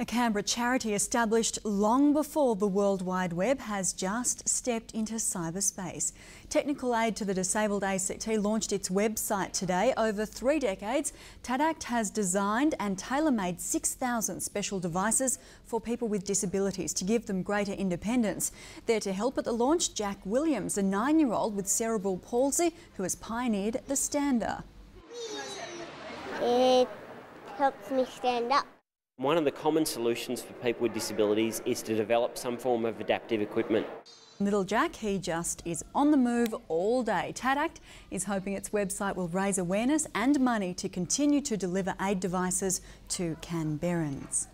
A Canberra charity established long before the World Wide Web has just stepped into cyberspace. Technical Aid to the Disabled ACT launched its website today. Over three decades, TADACT has designed and tailor-made 6,000 special devices for people with disabilities to give them greater independence. There to help at the launch, Jack Williams, a nine-year-old with cerebral palsy who has pioneered the stander. It helps me stand up. One of the common solutions for people with disabilities is to develop some form of adaptive equipment. Little Jack, he just is on the move all day. TADACT is hoping its website will raise awareness and money to continue to deliver aid devices to Canberrans.